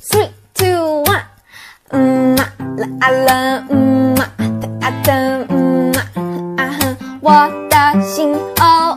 three, two, one，嗯嘛，啦啊啦，嗯嘛，哒啊哒，嗯嘛，啊哼，我的心哦。